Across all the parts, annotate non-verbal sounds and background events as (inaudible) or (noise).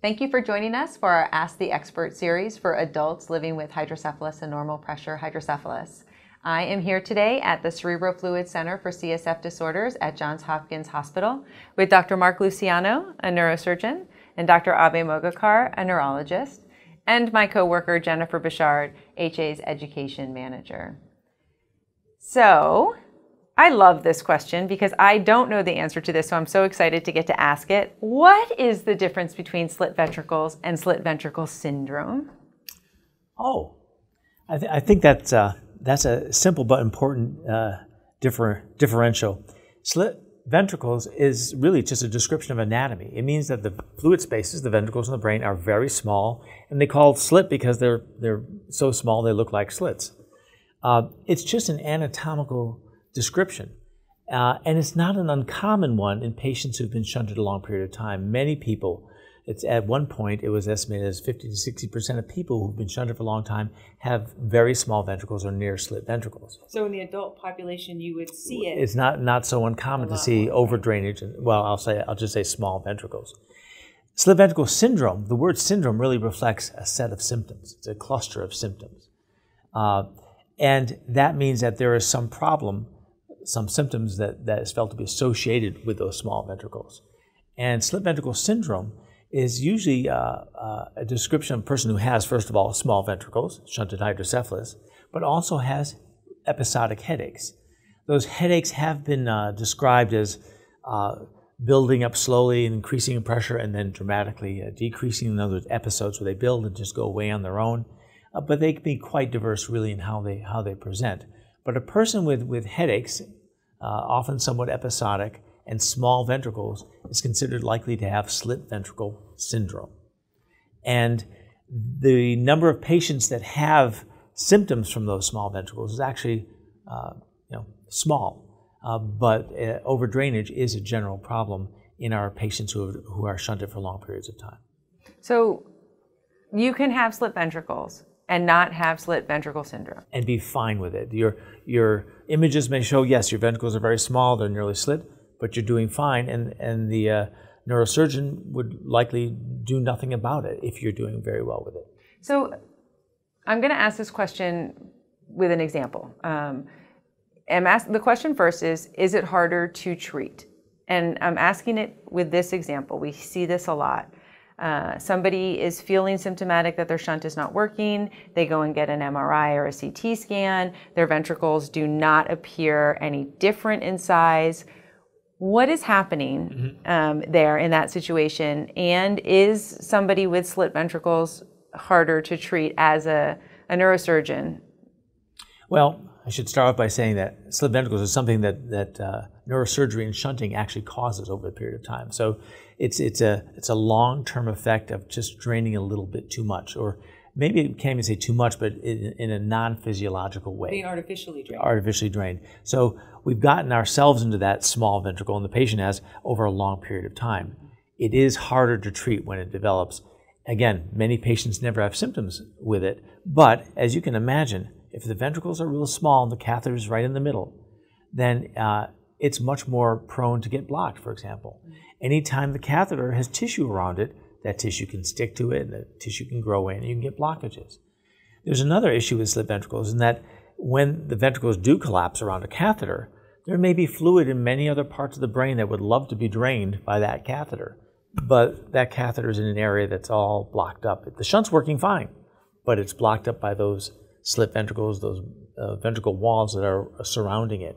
Thank you for joining us for our Ask the Expert series for adults living with hydrocephalus and normal pressure hydrocephalus. I am here today at the Cerebral Fluid Center for CSF Disorders at Johns Hopkins Hospital with Dr. Mark Luciano, a neurosurgeon, and Dr. Abhay Moghekar, a neurologist, and my coworker Jennifer Bichard, HA's education manager. So, I love this question because I don't know the answer to this, so I'm so excited to get to ask it. What is the difference between slit ventricles and slit ventricle syndrome? Oh, I, th- I think that's, uh, that's a simple but important uh, differ- differential. Slit ventricles is really just a description of anatomy. It means that the fluid spaces, the ventricles in the brain, are very small, and they call slit because they're, they're so small they look like slits. Uh, it's just an anatomical description. Uh, and it's not an uncommon one in patients who've been shunted a long period of time. Many people, it's at one point it was estimated as 50 to 60 percent of people who've been shunted for a long time have very small ventricles or near slit ventricles. So in the adult population, you would see it. It's not not so uncommon to see over drainage. And, well, I'll say I'll just say small ventricles. Slit ventricle syndrome. The word syndrome really reflects a set of symptoms. It's a cluster of symptoms, uh, and that means that there is some problem some symptoms that, that is felt to be associated with those small ventricles. And slit ventricle syndrome is usually uh, uh, a description of a person who has, first of all, small ventricles, shunted hydrocephalus, but also has episodic headaches. Those headaches have been uh, described as uh, building up slowly and increasing in pressure and then dramatically uh, decreasing in other episodes where they build and just go away on their own. Uh, but they can be quite diverse really in how they, how they present. But a person with, with headaches uh, often somewhat episodic, and small ventricles is considered likely to have slit ventricle syndrome. And the number of patients that have symptoms from those small ventricles is actually uh, you know, small, uh, but uh, over drainage is a general problem in our patients who, have, who are shunted for long periods of time. So you can have slit ventricles and not have slit ventricle syndrome. And be fine with it. Your, your images may show, yes, your ventricles are very small, they're nearly slit, but you're doing fine. And, and the uh, neurosurgeon would likely do nothing about it if you're doing very well with it. So I'm going to ask this question with an example. Um, ask, the question first is Is it harder to treat? And I'm asking it with this example. We see this a lot. Uh, somebody is feeling symptomatic that their shunt is not working. They go and get an MRI or a CT scan. Their ventricles do not appear any different in size. What is happening mm-hmm. um, there in that situation? And is somebody with slit ventricles harder to treat as a, a neurosurgeon? Well, I should start off by saying that slit ventricles is something that, that uh, neurosurgery and shunting actually causes over a period of time. So it's, it's a, it's a long term effect of just draining a little bit too much, or maybe it can't even say too much, but in, in a non physiological way. Being artificially drained. Artificially drained. So we've gotten ourselves into that small ventricle, and the patient has over a long period of time. It is harder to treat when it develops. Again, many patients never have symptoms with it, but as you can imagine, if the ventricles are real small and the catheter is right in the middle, then uh, it's much more prone to get blocked, for example. Anytime the catheter has tissue around it, that tissue can stick to it and the tissue can grow in and you can get blockages. There's another issue with slit ventricles in that when the ventricles do collapse around a catheter, there may be fluid in many other parts of the brain that would love to be drained by that catheter. But that catheter is in an area that's all blocked up. The shunt's working fine, but it's blocked up by those slit ventricles, those uh, ventricle walls that are surrounding it.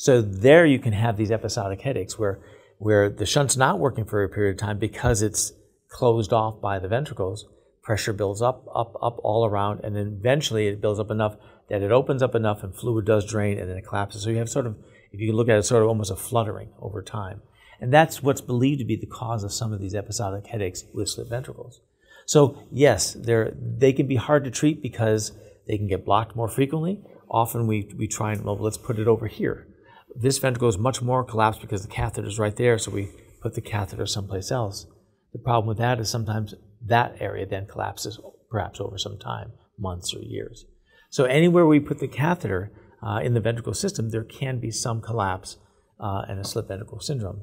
So there you can have these episodic headaches where, where the shunt's not working for a period of time because it's closed off by the ventricles. Pressure builds up, up, up all around, and then eventually it builds up enough that it opens up enough and fluid does drain and then it collapses. So you have sort of, if you look at it, sort of almost a fluttering over time. And that's what's believed to be the cause of some of these episodic headaches with slit ventricles. So yes, they they can be hard to treat because they can get blocked more frequently. Often we, we try and, well, let's put it over here. This ventricle is much more collapsed because the catheter is right there, so we put the catheter someplace else. The problem with that is sometimes that area then collapses, perhaps over some time, months or years. So anywhere we put the catheter uh, in the ventricle system, there can be some collapse uh, and a slit ventricle syndrome.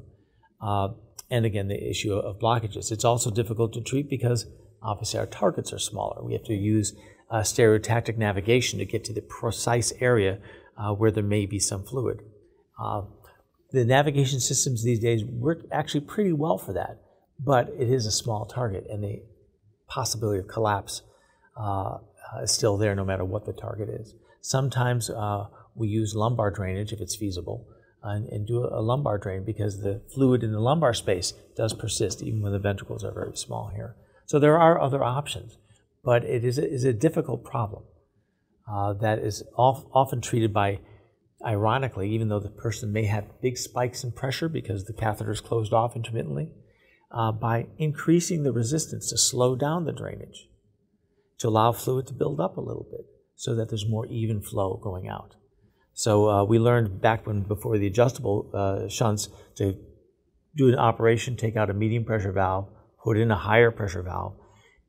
Uh, and again, the issue of blockages. It's also difficult to treat because obviously our targets are smaller. We have to use uh, stereotactic navigation to get to the precise area uh, where there may be some fluid. Uh, the navigation systems these days work actually pretty well for that, but it is a small target, and the possibility of collapse uh, is still there no matter what the target is. Sometimes uh, we use lumbar drainage if it's feasible and, and, do a lumbar drain because the fluid in the lumbar space does persist even when the ventricles are very small here. So there are other options, but it is a, is a difficult problem uh, that is often treated by, ironically, even though the person may have big spikes in pressure because the catheter is closed off intermittently, uh, by increasing the resistance to slow down the drainage, to allow fluid to build up a little bit so that there's more even flow going out. So uh, we learned back when before the adjustable uh, shunts to do an operation, take out a medium pressure valve, put in a higher pressure valve,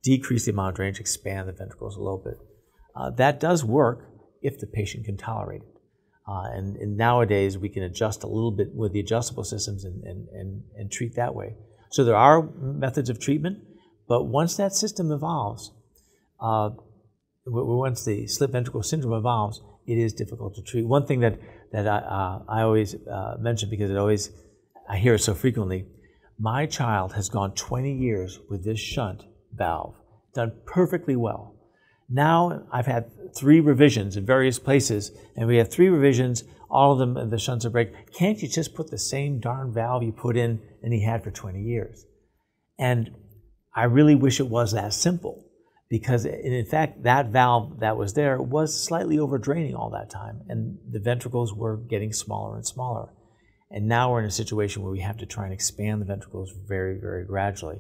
decrease the amount of drainage, expand the ventricles a little bit. Uh, that does work if the patient can tolerate it. Uh, and, and, nowadays we can adjust a little bit with the adjustable systems and, and, and, and treat that way. So there are methods of treatment, but once that system evolves, uh, once the slit ventricle syndrome evolves, it is difficult to treat. One thing that, that I, uh, I always uh, mention because it always, I hear it so frequently, my child has gone 20 years with this shunt valve, done perfectly well. Now I've had three revisions in various places, and we have three revisions, all of them the shunts are break. Can't you just put the same darn valve you put in and he had for 20 years? And I really wish it was that simple because in fact that valve that was there was slightly overdraining all that time and the ventricles were getting smaller and smaller and now we're in a situation where we have to try and expand the ventricles very very gradually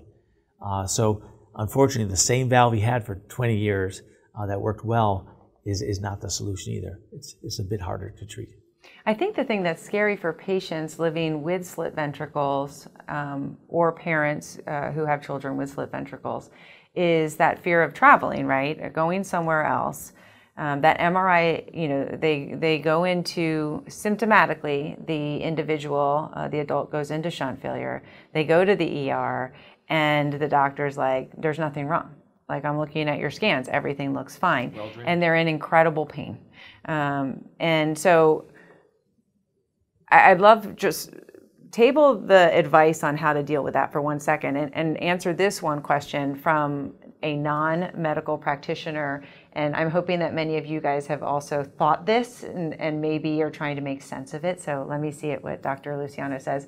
uh, so unfortunately the same valve he had for 20 years uh, that worked well is, is not the solution either it's, it's a bit harder to treat I think the thing that's scary for patients living with slit ventricles um, or parents uh, who have children with slit ventricles is that fear of traveling, right? Going somewhere else. Um, that MRI, you know, they they go into symptomatically the individual, uh, the adult goes into shunt failure. They go to the ER, and the doctor's like, "There's nothing wrong. Like I'm looking at your scans, everything looks fine," well and they're in incredible pain. Um, and so, I, I'd love just table the advice on how to deal with that for one second and, and answer this one question from a non medical practitioner. And I'm hoping that many of you guys have also thought this and, and maybe are trying to make sense of it. So let me see it what Dr. Luciano says.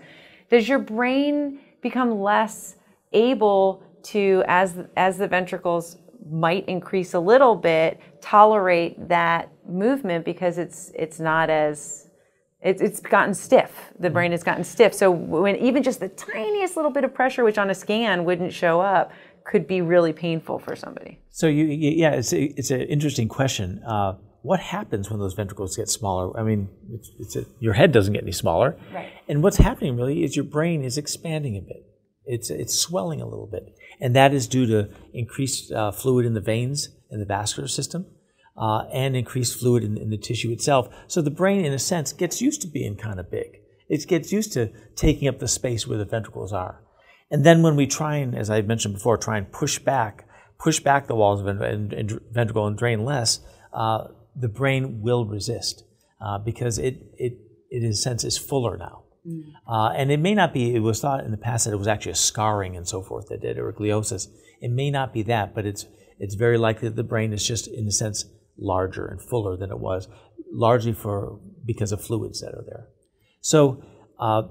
Does your brain become less able to, as, as the ventricles might increase a little bit, tolerate that movement because it's, it's not as it's, it's gotten stiff. The mm-hmm. brain has gotten stiff. So when even just the tiniest little bit of pressure, which on a scan wouldn't show up, could be really painful for somebody. So you, yeah, it's a, it's an interesting question. Uh, what happens when those ventricles get smaller? I mean, it's, it's a, your head doesn't get any smaller, right. and what's happening really is your brain is expanding a bit. It's it's swelling a little bit, and that is due to increased uh, fluid in the veins and the vascular system uh, and increased fluid in, in, the tissue itself. So the brain, in a sense, gets used to being kind of big. It gets used to taking up the space where the ventricles are. And then when we try and, as I mentioned before, try and push back, push back the walls of and, and ventricle and drain less, uh, the brain will resist uh, because it, it, it, in a sense, is fuller now. Mm. Uh, and it may not be, it was thought in the past that it was actually a scarring and so forth that did, it, or gliosis. It may not be that, but it's, it's very likely that the brain is just, in a sense, larger and fuller than it was, largely for because of fluids that are there. So uh,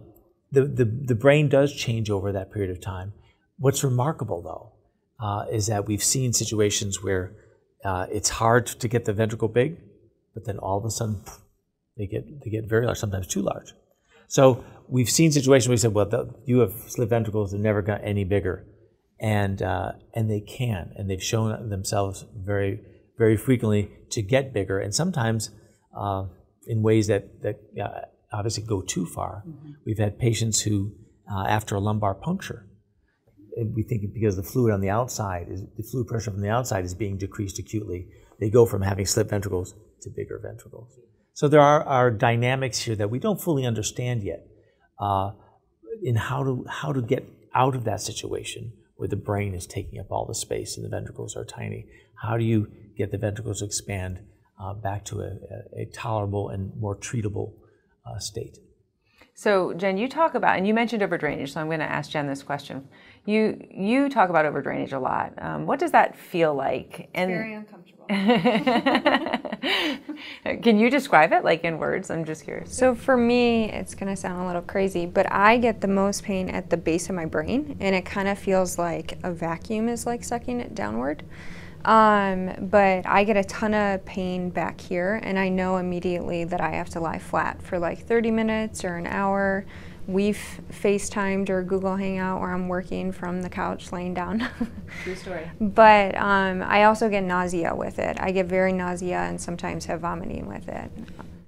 the, the, the brain does change over that period of time. What's remarkable, though, uh, is that we've seen situations where uh, it's hard to get the ventricle big, but then all of a sudden they get, they get very large, sometimes too large. So we've seen situations where we said, well, the, you have slit ventricles that never got any bigger. And, uh, and they can, and they've shown themselves very very frequently to get bigger, and sometimes uh, in ways that, that uh, obviously go too far. Mm-hmm. We've had patients who, uh, after a lumbar puncture, we think because the fluid on the outside is the fluid pressure from the outside is being decreased acutely, they go from having slit ventricles to bigger ventricles. So there are, are dynamics here that we don't fully understand yet. Uh, in how to how to get out of that situation where the brain is taking up all the space and the ventricles are tiny. How do you get the ventricles to expand uh, back to a, a, a, tolerable and more treatable uh, state? So, Jen, you talk about, and you mentioned overdrainage, so I'm going to ask Jen this question. You you talk about overdrainage a lot. Um, what does that feel like? And very uncomfortable. (laughs) Can you describe it, like in words? I'm just curious. So for me, it's going to sound a little crazy, but I get the most pain at the base of my brain, and it kind of feels like a vacuum is like sucking it downward. Um, but I get a ton of pain back here, and I know immediately that I have to lie flat for like 30 minutes or an hour. We've FaceTimed or Google Hangout where I'm working from the couch laying down. (laughs) True story. But um, I also get nausea with it. I get very nausea and sometimes have vomiting with it.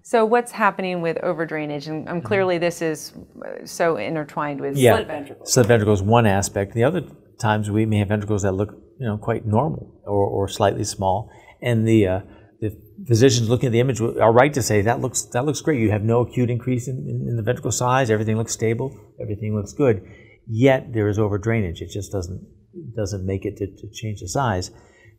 So what's happening with overdrainage? And um, clearly this is uh, so intertwined with yeah. slit ventricles. Slit ventricles one aspect. The other times we may have ventricles that look you know quite normal or, or slightly small, and the uh, the physicians looking at the image are right to say that looks that looks great. You have no acute increase in, in, in the ventricle size. Everything looks stable. Everything looks good. Yet there is over drainage. It just doesn't doesn't make it to, to change the size.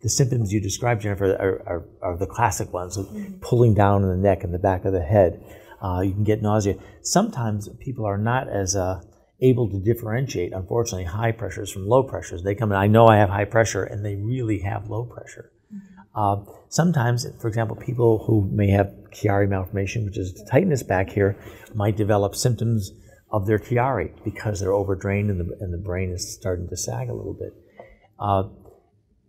The symptoms you described, Jennifer, are, are, are the classic ones of mm-hmm. pulling down in the neck and the back of the head. Uh, you can get nausea. Sometimes people are not as uh, able to differentiate, unfortunately, high pressures from low pressures. They come in, I know I have high pressure, and they really have low pressure. Mm-hmm. Uh, sometimes, for example, people who may have Chiari malformation, which is tightness back here, might develop symptoms of their Chiari because they're overdrained and the, and the brain is starting to sag a little bit. Uh,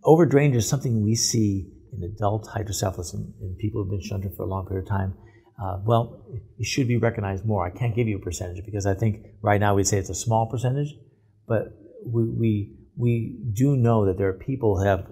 overdrained is something we see in adult hydrocephalus in, in people who've been shunted for a long period of time uh, well, it should be recognized more. I can't give you a percentage because I think right now we'd say it's a small percentage, but we, we, we do know that there are people who have,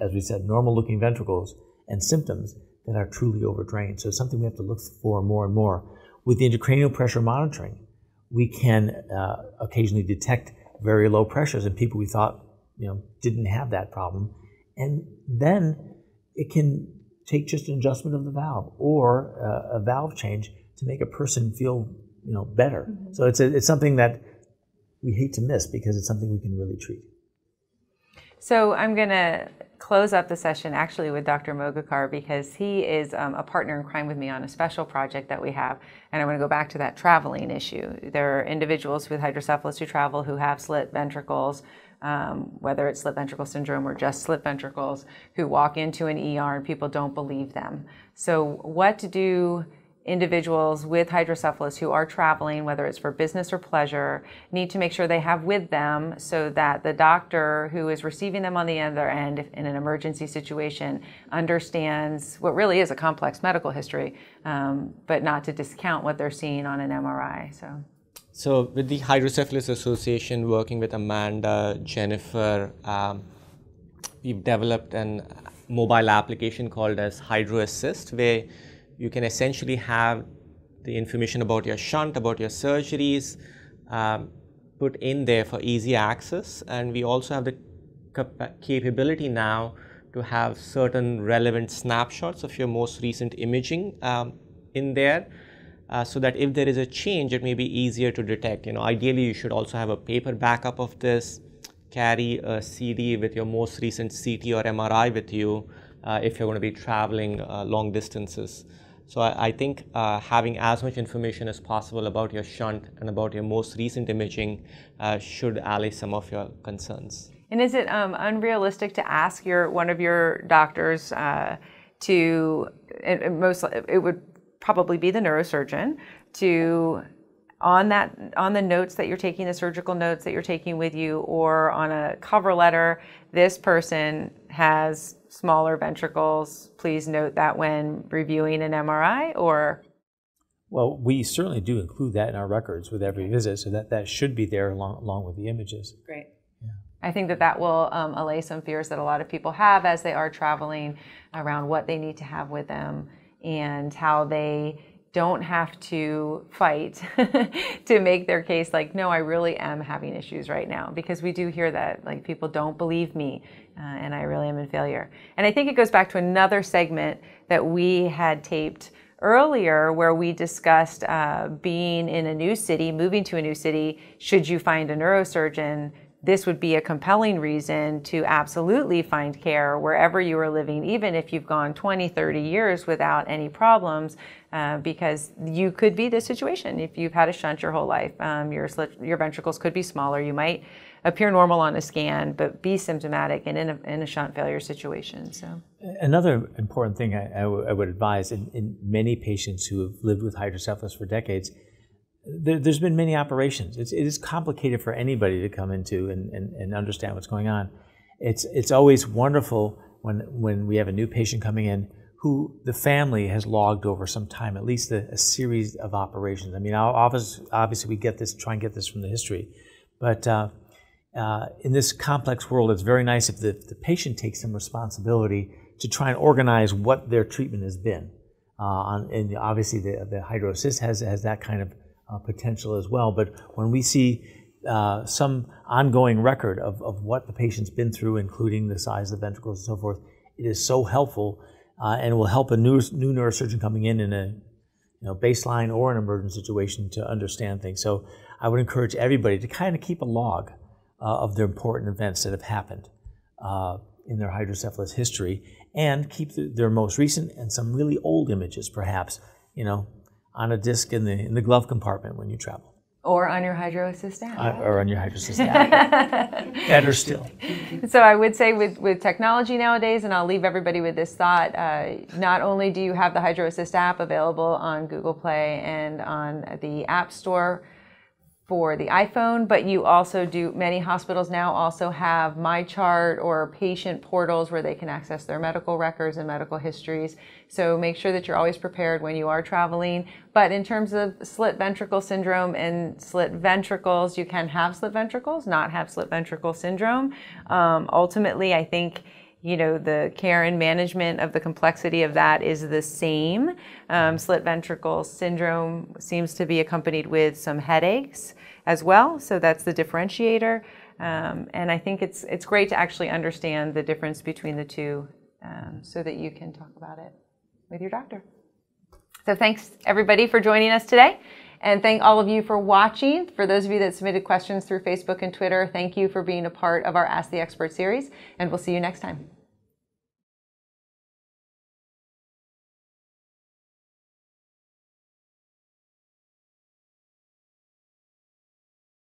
as we said, normal looking ventricles and symptoms that are truly overdrained. So it's something we have to look for more and more. With the intracranial pressure monitoring, we can uh, occasionally detect very low pressures in people we thought you know didn't have that problem, and then it can take just an adjustment of the valve or uh, a valve change to make a person feel you know better. Mm-hmm. So it's a, it's something that we hate to miss because it's something we can really treat. So I'm going to close up the session actually with Dr. Moghekar because he is um, a partner in crime with me on a special project that we have. And I want to go back to that traveling issue. There are individuals with hydrocephalus who travel who have slit ventricles, um, whether it's slit ventricle syndrome or just slit ventricles, who walk into an ER and people don't believe them. So, what to do? Individuals with hydrocephalus who are traveling, whether it's for business or pleasure, need to make sure they have with them so that the doctor who is receiving them on the other end in an emergency situation understands what really is a complex medical history, um, but not to discount what they're seeing on an MRI. So. So, with the Hydrocephalus Association, working with Amanda, Jennifer, um, we've developed a mobile application called as HydroAssist, where you can essentially have the information about your shunt, about your surgeries, um, put in there for easy access. And we also have the cap- capability now to have certain relevant snapshots of your most recent imaging um, in there uh, so that if there is a change, it may be easier to detect. You know, ideally, you should also have a paper backup of this, carry a CD with your most recent CT or MRI with you uh, if you're going to be traveling uh, long distances. So I, I think uh, having as much information as possible about your shunt and about your most recent imaging uh, should allay some of your concerns. And is it um, unrealistic to ask your one of your doctors uh, to? It, most it would probably be the neurosurgeon to on that on the notes that you're taking the surgical notes that you're taking with you or on a cover letter this person has smaller ventricles. Please note that when reviewing an mri or well we certainly do include that in our records with every visit so that that should be there along, along with the images. Great. Yeah. I think that that will um, allay some fears that a lot of people have as they are traveling around what they need to have with them and how they don't have to fight (laughs) to make their case like no i really am having issues right now because we do hear that like people don't believe me uh, and i really am in failure. And i think it goes back to another segment that we had taped earlier where we discussed uh, being in a new city, moving to a new city, should you find a neurosurgeon, this would be a compelling reason to absolutely find care wherever you are living, even if you've gone 20, 30 years without any problems, uh, because you could be this situation if you've had a shunt your whole life. Um, your, your ventricles could be smaller. You might appear normal on a scan, but be symptomatic and in a, in a shunt failure situation. So another important thing I, I, w- I would advise in, in, many patients who have lived with hydrocephalus for decades, there, has been many operations. It's, it is complicated for anybody to come into and, and, and understand what's going on. It's, it's always wonderful when, when we have a new patient coming in who the family has logged over some time, at least a, a series of operations. I mean, obviously, obviously we get this, try and get this from the history, but uh, uh, in this complex world, it's very nice if the, the, patient takes some responsibility to try and organize what their treatment has been. Uh, and obviously, the, the has, has that kind of uh, potential as well. But when we see uh, some ongoing record of, of what the patient's been through, including the size of the ventricles and so forth, it is so helpful uh, and will help a new, new neurosurgeon coming in in a you know, baseline or an emergent situation to understand things. So I would encourage everybody to kind of keep a log uh, of the important events that have happened uh, in their hydrocephalus history and keep the, their most recent and some really old images, perhaps, you know, on a disc in the, in the glove compartment when you travel. Or on your HydroAssist app. Uh, or on your HydroAssist app. (laughs) Better still. So I would say with, with technology nowadays, and I'll leave everybody with this thought, uh, not only do you have the HydroAssist app available on Google Play and on the App Store, for the iPhone, but you also do, many hospitals now also have MyChart or patient portals where they can access their medical records and medical histories. So make sure that you're always prepared when you are traveling. But in terms of slit ventricle syndrome and slit ventricles, you can have slit ventricles, not have slit ventricle syndrome. Um, ultimately, I think you know, the care and management of the complexity of that is the same. Um, slit ventricle syndrome seems to be accompanied with some headaches as well, so that's the differentiator. Um, and I think it's it's great to actually understand the difference between the two, um, so that you can talk about it with your doctor. So thanks everybody for joining us today. And thank all of you for watching. For those of you that submitted questions through Facebook and Twitter, thank you for being a part of our Ask the Expert series, and we'll see you next time.